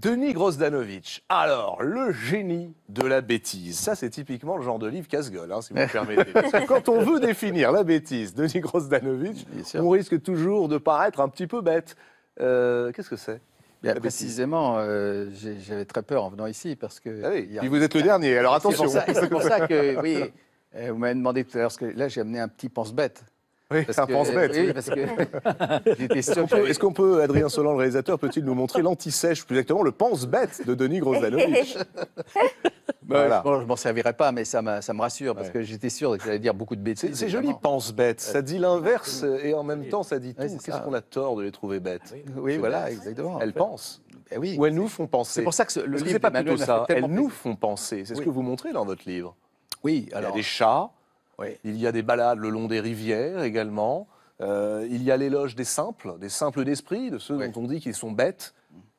Denis Grosdanovic, alors, le génie de la bêtise. Ça, c'est typiquement le genre de livre casse-gueule, hein, si vous me permettez. Parce que quand on veut définir la bêtise, Denis Grosdanovic, on risque toujours de paraître un petit peu bête. Euh, Qu'est-ce que c'est Bien, précisément, euh, j'avais très peur en venant ici parce que. ah oui, a- vous êtes le dernier, alors C'est attention. pour C'est pour ça que, oui, euh, vous m'avez demandé tout à l'heure, parce que là, j'ai amené un petit pense-bête. Oui, Parce c'est un que- pense-bête. Oui, parce que j'étais sûr que peut- Est-ce qu'on peut, Adrien Solan, le réalisateur, peut-il nous montrer l'anti-sèche, plus exactement le pense-bête de Denis Grosdanovic Voilà. bon, je m'en servirai pas, mais ça, ça me rassure parce Ouais. que j'étais sûr que j'allais dire beaucoup de bêtises. C'est joli, évidemment. pense-bête. Ça dit l'inverse et en même temps, ça dit tout. Ouais, Qu'est-ce ça. qu'on a tort de les trouver bêtes Oui, voilà, exactement. Elles pensent. Eh oui. Ou elles nous font penser. C'est pour ça que ce- le que livre c'est pas plutôt ça Elles nous font penser. C'est ce Oui. que vous montrez dans votre livre. Oui, Il y a alors. des chats, oui. il y a des balades le long des rivières également. Euh, il y a l'éloge des simples, des simples d'esprit, de ceux Oui. dont on dit qu'ils sont bêtes.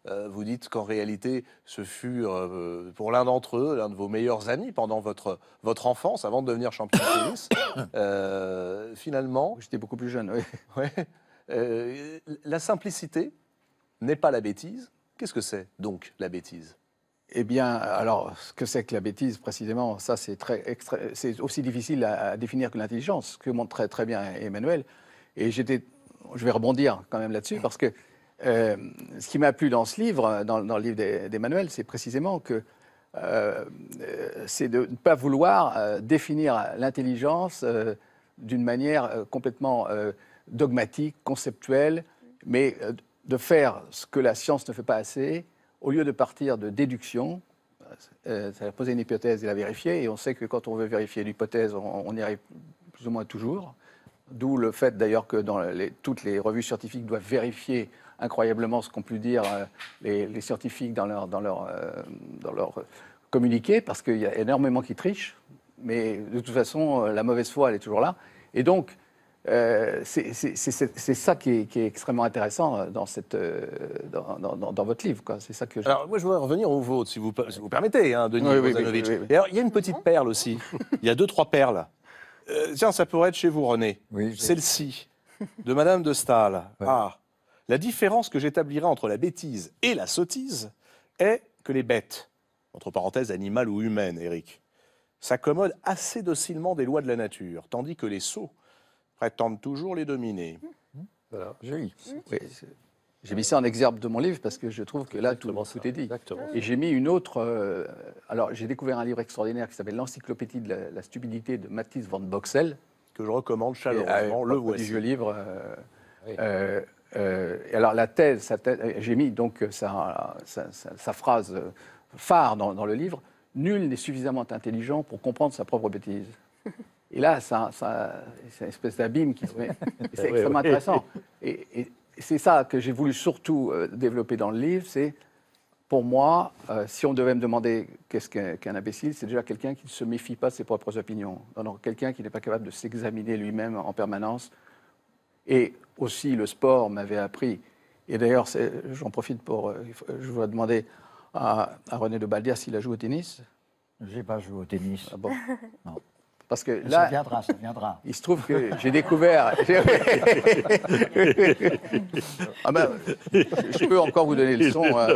Euh, vous dites qu'en réalité, ce fut euh, pour l'un d'entre eux, l'un de vos meilleurs amis pendant votre, votre enfance, avant de devenir champion de tennis. Finalement, J'étais beaucoup plus jeune, oui. Ouais. La simplicité n'est pas la bêtise. Qu'est-ce que c'est donc la bêtise? Eh bien, alors, ce que c'est que la bêtise, précisément, ça, c'est aussi difficile à, définir que l'intelligence, ce que montre très, très bien Emmanuel. Et j'étais, je vais rebondir quand même là-dessus, parce que euh, ce qui m'a plu dans ce livre, dans, le livre d'E- d'Emmanuel, c'est précisément que euh, c'est de ne pas vouloir euh, définir l'intelligence d'une manière complètement dogmatique, conceptuelle, mais de faire ce que la science ne fait pas assez, au lieu de partir de déduction, euh, ça poser une hypothèse et la vérifier, et on sait que quand on veut vérifier l'hypothèse, on, on y arrive plus ou moins toujours. D'où le fait d'ailleurs que toutes les revues scientifiques doivent vérifier incroyablement ce qu'ont pu dire euh, les, scientifiques dans leur, dans leur, euh, communiqué, parce qu'il y a énormément qui trichent, mais de toute façon, euh, la mauvaise foi, elle est toujours là. Et donc, euh, c'est ça qui est, qui est extrêmement intéressant euh, dans, cette, euh, dans, dans- dans- dans votre livre. quoi. C'est ça que je... Alors, moi, je voudrais revenir au vôtre, si vous, si vous permettez, hein, Denis Oui, oui, oui, Bogdanovic. oui, oui, oui. Et alors, il y a une petite perle aussi. Il y a deux, trois perles. Euh, tiens, ça pourrait être chez vous, René. Celle-ci, de Madame de Stahl. Ouais. Ah, la différence que j'établirai entre la bêtise et la sottise est que les bêtes, entre parenthèses animales ou humaines, Eric, s'accommodent assez docilement des lois de la nature, tandis que les sots prétendent toujours les dominer. Voilà, joli. Oui, J'ai mis ça en exergue de mon livre parce que je trouve que là, tout, est dit. Exactement. Et j'ai mis une autre. euh, alors, j'ai découvert un livre extraordinaire qui s'appelle L'Encyclopédie de la, la stupidité de Mathis van Boxel. Que je recommande chaleureusement, le du voici. vieux livre. euh, Oui. euh, euh, et alors, la thèse, j'ai mis donc sa, sa- sa- sa phrase phare dans, dans le livre Nul n'est suffisamment intelligent pour comprendre sa propre bêtise. Et là, ça, ça- c'est une espèce d'abîme qui se met. et C'est extrêmement intéressant. Et, et c'est ça que j'ai voulu surtout euh, développer dans le livre. C'est, pour moi, euh, si on devait me demander qu'est-ce qu'un imbécile, c'est déjà quelqu'un qui ne se méfie pas de ses propres opinions. Donc, quelqu'un qui n'est pas capable de s'examiner lui-même en permanence. Et aussi, le sport m'avait appris. Et d'ailleurs, j'en profite pour. euh, Je voudrais demander à, à René de Baldia s'il a joué au tennis. J'ai pas joué au tennis. Ah bon? Non. Parce que Ça là, viendra, ça viendra. il se trouve que j'ai découvert. ah ben, je, peux encore vous donner le son. hein,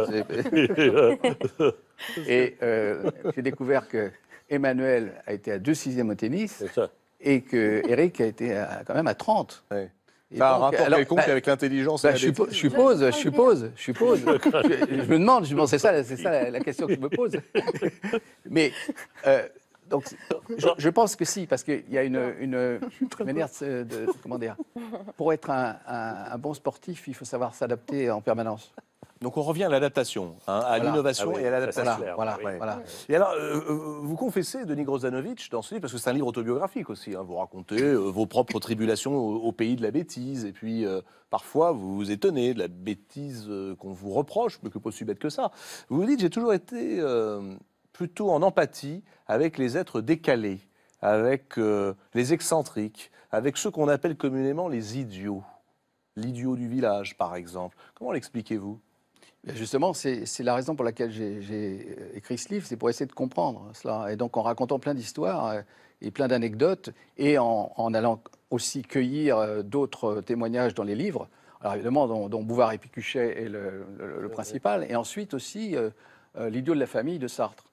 Et euh, j'ai découvert que Emmanuel a été à 2 sixièmes au tennis ça. et que Eric a été à- quand même à 30. Ouais. Et Ça a un rapport alors, quelconque bah, avec l'intelligence bah, je, bêtise suppo- je suppose, je suppose, je suppose. je, je me demande, je, c'est ça, c'est ça la, la question que je me pose. Mais euh, donc, je, je pense que si, parce qu'il y a une, une manière de, de- comment dire. Pour être un, un- un bon sportif, il faut savoir s'adapter en permanence. Donc on revient à l'adaptation, hein, à Voilà. l'innovation Ah oui, et à l'adaptation. Voilà, oui. voilà. Et alors, euh, euh, vous confessez, Denis Grozanovic, dans ce livre, parce que c'est un livre autobiographique aussi, hein, vous racontez euh, vos propres tribulations au, au pays de la bêtise, et puis euh, parfois vous vous étonnez de la bêtise euh, qu'on vous reproche, mais que pas si bête que ça. Vous vous dites, j'ai toujours été euh, plutôt en empathie avec les êtres décalés, avec euh, les excentriques, avec ceux qu'on appelle communément les idiots. L'idiot du village, par exemple. Comment l'expliquez-vous? Et Justement, c'est la raison pour laquelle j'ai écrit ce livre, c'est pour essayer de comprendre cela. Et donc en racontant plein d'histoires euh, et plein d'anecdotes, et en, en allant aussi cueillir euh, d'autres témoignages dans les livres. Alors évidemment, dont, dont Bouvard et Picuchet est le, le- le principal, et ensuite aussi euh, euh, L'idiot de la famille de Sartre,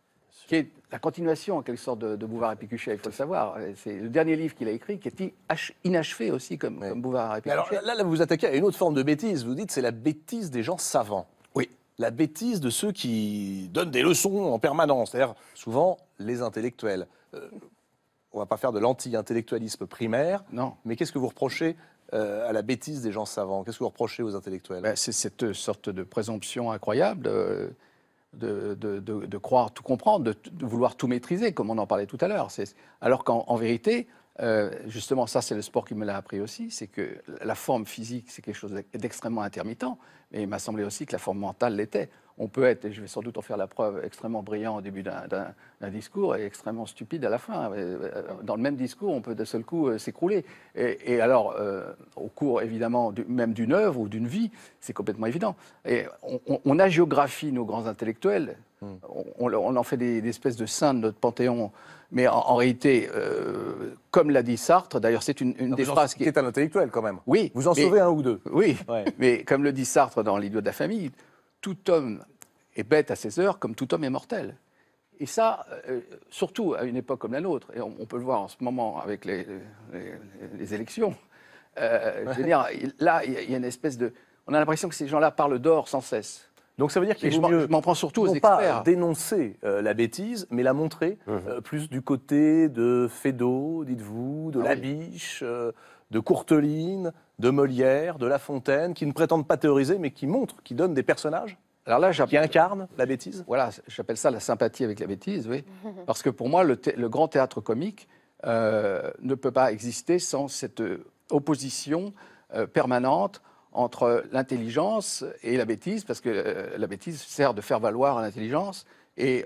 qui est la continuation en quelque sorte de, de Bouvard et Picuchet, il faut le savoir. C'est le dernier livre qu'il a écrit, qui est ach- inachevé aussi, comme, Bouvard et Picuchet. alors là, là, vous vous attaquez à une autre forme de bêtise. Vous dites c'est la bêtise des gens savants. Oui. La bêtise de ceux qui donnent des leçons en permanence, c'est-à-dire souvent les intellectuels. Euh, on va pas faire de l'anti-intellectualisme primaire, Non. mais qu'est-ce que vous reprochez euh, à la bêtise des gens savants? Qu'est-ce que vous reprochez aux intellectuels? Ben, c'est cette sorte de présomption incroyable de, de, de- de- croire tout comprendre, de, vouloir tout maîtriser, comme on en parlait tout à l'heure. Alors qu'en en vérité, euh, justement, ça c'est le sport qui me l'a appris aussi, c'est que la forme physique, c'est quelque chose d'extrêmement intermittent, mais il m'a semblé aussi que la forme mentale l'était. On peut être, et je vais sans doute en faire la preuve, extrêmement brillant au début d'un- discours et extrêmement stupide à la fin. Euh, Dans le même discours, on peut d'un seul coup euh, s'écrouler. Et, et alors, euh, au cours évidemment du- même d'une œuvre ou d'une vie, c'est complètement évident. Et on, on, on agéographie nos grands intellectuels, on, on- on en fait des, des espèces de saints de notre panthéon. Mais en, en réalité, euh, comme l'a dit Sartre, d'ailleurs c'est une, une des en- phrases qui qui est un intellectuel quand même. Oui, Vous en mais- sauvez un ou deux. Oui, Ouais. mais comme le dit Sartre dans L'idiot de la famille, tout homme est bête à ses heures comme tout homme est mortel. Et ça, euh, surtout à une époque comme la nôtre, et on, on peut le voir en ce moment avec les, les- les élections, euh, je veux dire, il- là, il y a- il y a une espèce de... On a l'impression que ces gens-là parlent d'or sans cesse. Donc ça veut dire qu'il je vaut mieux je m'en prends surtout aux non experts. pas dénoncer euh, la bêtise, mais la montrer euh, plus du côté de Feydeau, dites-vous, de Ah oui. Labiche, euh, de Courteline, de Molière, de La Fontaine, qui ne prétendent pas théoriser, mais qui montrent, qui donnent des personnages, Alors là, qui incarnent la bêtise. Voilà, j'appelle ça la sympathie avec la bêtise, oui. Parce que pour moi, le, thé- le grand théâtre comique euh, ne peut pas exister sans cette euh, opposition euh, permanente entre l'intelligence et la bêtise, parce que euh, la bêtise sert de faire valoir l'intelligence. Et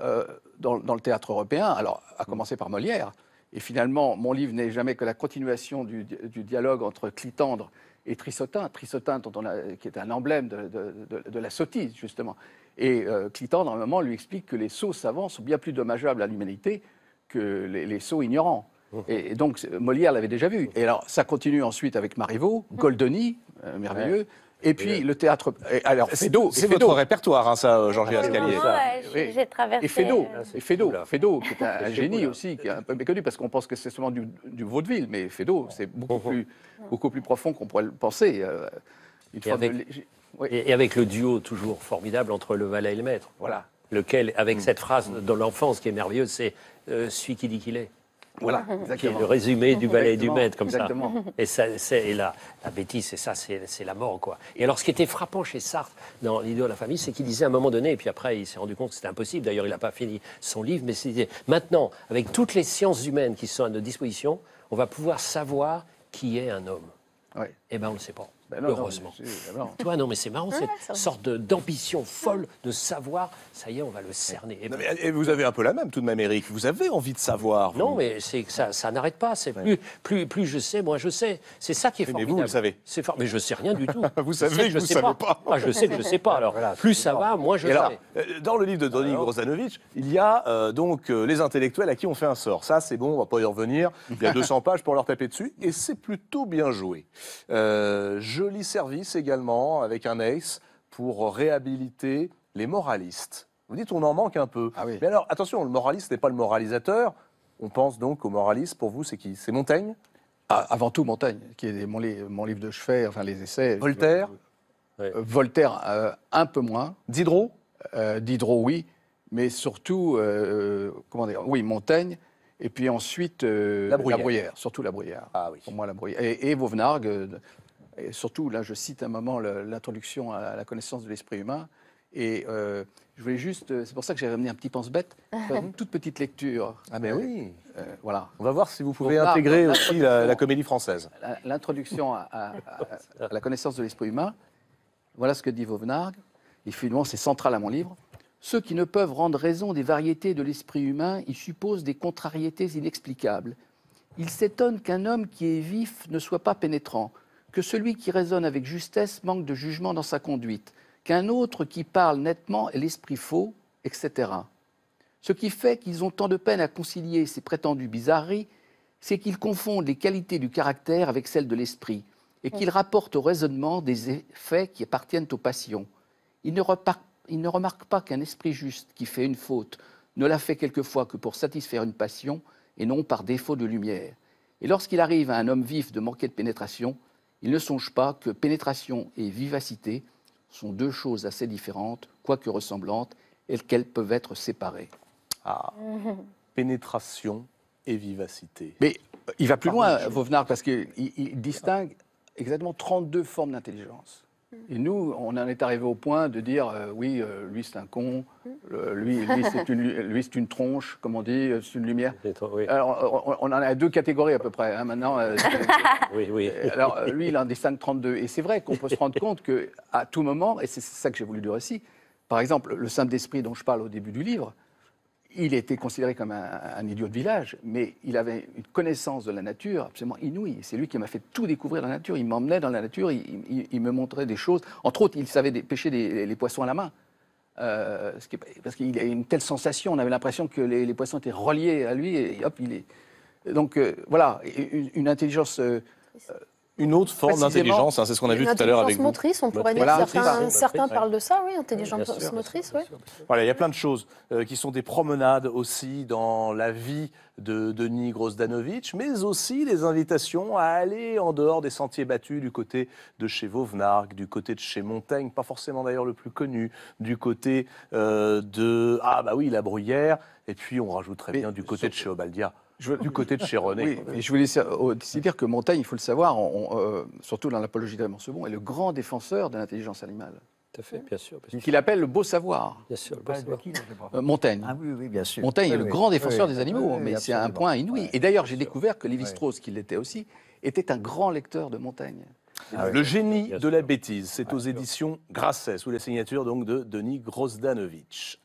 dans, dans le théâtre européen, alors à commencer par Molière, et finalement, mon livre n'est jamais que la continuation du, du dialogue entre Clitandre et Trissotin, Trissotin dont on a- qui est un emblème de, de- de- de la sottise, justement. Et euh, Clitandre, à un moment, lui explique que les sots savants sont bien plus dommageables à l'humanité que les, les sots ignorants. Et, et donc, Molière l'avait déjà vu. Et alors, ça continue ensuite avec Marivaux, Goldoni, euh, merveilleux. Et puis, le théâtre. et alors, Feydeau. C'est votre répertoire, hein, ça, Georges Ah, Escalier. ça. Ouais, j'ai Oui. j'ai traversé. Et Feydeau, euh, et. Feydeau, qui est un, génie aussi, qui est un peu méconnu parce qu'on pense que c'est seulement du, du vaudeville, mais Feydeau, c'est beaucoup plus, beaucoup plus profond qu'on pourrait le penser. euh, une Et de avec- lég- oui, Et, et avec le duo toujours formidable entre le valet et le maître. voilà, Lequel, Mm. avec cette phrase de l'enfance qui est merveilleuse, c'est euh, celui qui dit qu'il est. voilà, Qui est exactement. le résumé du valet et du Exactement, maître, comme exactement. ça. Et, ça, et la, la bêtise, c'est ça, c'est, la mort, quoi. Et alors, ce qui était frappant chez Sartre, dans L'idée de la famille, c'est qu'il disait à un moment donné, et puis après, il s'est rendu compte que c'était impossible. D'ailleurs, il n'a pas fini son livre, mais c'est maintenant, avec toutes les sciences humaines qui sont à notre disposition, on va pouvoir savoir qui est un homme. Ouais. Eh bien, on ne le sait pas. Ben non, heureusement. ben non. Mais c'est marrant, c'est cette sorte d'ambition folle de savoir. Ça y est, on va le cerner. Et Non, mais, et vous avez un peu la même tout de même, Eric. Vous avez envie de savoir. vous. non, mais c'est que ça, ça n'arrête pas. C'est plus, plus, plus je sais, moins je sais. C'est ça qui est Oui, mais formidable. vous, vous le savez. C'est fort, mais je sais rien du tout. Vous Je savez sais que je vous sais savez pas. Ah, je sais que je sais pas. Alors, Voilà, plus ça va, moins je Et sais. euh, dans le livre de Denis Grozanovic, il y a euh, donc euh, les intellectuels à qui on fait un sort. Ça, c'est bon, on va pas y revenir. Il y a 200 pages pour leur taper dessus, et c'est plutôt bien joué. Euh, joli service également, avec un ace, pour réhabiliter les moralistes. Vous dites, on en manque un peu. Ah oui. Mais alors, attention, le moraliste n'est pas le moralisateur. On pense donc au moraliste, pour vous, c'est qui? C'est Montaigne? Ah, avant tout, Montaigne, qui est mon, li- mon livre de chevet, enfin les essais. Voltaire? Euh, Voltaire, euh, un peu moins. Diderot? Euh, Diderot, oui, mais surtout, euh, comment dire, oui, Montaigne, et puis ensuite euh, La Bruyère. surtout la Bruyère. Ah oui. Pour moi, la Bruyère. Et, et Vauvenargues, euh, et surtout, là, je cite un moment l'introduction à la connaissance de l'esprit humain. Et euh, je voulais juste, euh, c'est pour ça que j'ai ramené un petit pense-bête, faire une toute petite lecture. Ah mais oui Euh, voilà. On va voir si vous pouvez Donc intégrer là, aussi la, la comédie française. L'introduction à, à- à- à la connaissance de l'esprit humain, voilà ce que dit Vauvenargues, et finalement c'est central à mon livre. Ceux qui ne peuvent rendre raison des variétés de l'esprit humain y supposent des contrariétés inexplicables. Ils s'étonnent qu'un homme qui est vif ne soit pas pénétrant, que celui qui raisonne avec justesse manque de jugement dans sa conduite, qu'un autre qui parle nettement ait l'esprit faux, etc. Ce qui fait qu'ils ont tant de peine à concilier ces prétendues bizarreries, c'est qu'ils confondent les qualités du caractère avec celles de l'esprit, et qu'il rapporte au raisonnement des effets qui appartiennent aux passions. Il ne, repar- il ne remarque pas qu'un esprit juste qui fait une faute ne la fait quelquefois que pour satisfaire une passion et non par défaut de lumière. Et lorsqu'il arrive à un homme vif de manquer de pénétration, il ne songe pas que pénétration et vivacité sont deux choses assez différentes, quoique ressemblantes, et qu'elles peuvent être séparées. Ah, pénétration et vivacité. Mais euh, il va plus Pardon, loin, je- Vauvenard, parce qu'il il distingue exactement 32 formes d'intelligence. Et nous, on en est arrivé au point de dire, euh, oui, euh, lui c'est un con, euh, lui, lui c'est une, tronche, comme on dit, euh, c'est une lumière. Oui, Alors, on, on en a deux catégories à peu près. hein, maintenant, oui, oui. alors, lui, il en distingue 32. Et c'est vrai qu'on peut se rendre compte qu'à tout moment, et c'est ça que j'ai voulu dire aussi, par exemple, le saint d'esprit dont je parle au début du livre, il était considéré comme un, un idiot de village, mais il avait une connaissance de la nature absolument inouïe. C'est lui qui m'a fait tout découvrir dans la nature. Il m'emmenait dans la nature, il, il- il me montrait des choses. Entre autres, il savait pêcher des- les poissons à la main. Euh, ce qui est- parce qu'il a une telle sensation, on avait l'impression que les, les poissons étaient reliés à lui, et hop, il est. Donc euh, voilà, une, une intelligence. euh, Une autre forme d'intelligence, hein, c'est ce qu'on a vu tout à l'heure avec vous. motrice, on pourrait dire. Certains motrice, certains parlent de ça, oui, intelligence sûr, motrice, oui. Voilà, il y a plein de choses euh, qui sont des promenades aussi dans la vie de Denis Grosdanovic, mais aussi des invitations à aller en dehors des sentiers battus du côté de chez Vauvenargues, du côté de chez Montaigne, pas forcément d'ailleurs le plus connu, du côté euh, de ah bah oui la Bruyère, et puis on rajouterait Mais bien du côté de chez Obaldia, veux- du côté de chez René. Oui, et je voulais aussi dire que Montaigne, il faut le savoir, on- on, euh, surtout dans l'apologie de Raymond Sebon, est le grand défenseur de l'intelligence animale, Tout à fait, bien sûr. Qu'il appelle le beau savoir. bien sûr, le de savoir. Euh, Montaigne. Ah oui, oui, bien sûr. Montaigne est Oui, le grand défenseur Oui, des animaux, mais c'est un point inouï. Ouais. Et d'ailleurs, j'ai découvert que Lévi-Strauss, qui l'était aussi, était un grand lecteur de Montaigne. Ah oui. Le génie de la bêtise, c'est aux éditions Grasset, sous la signature donc de Denis Grosdanovic.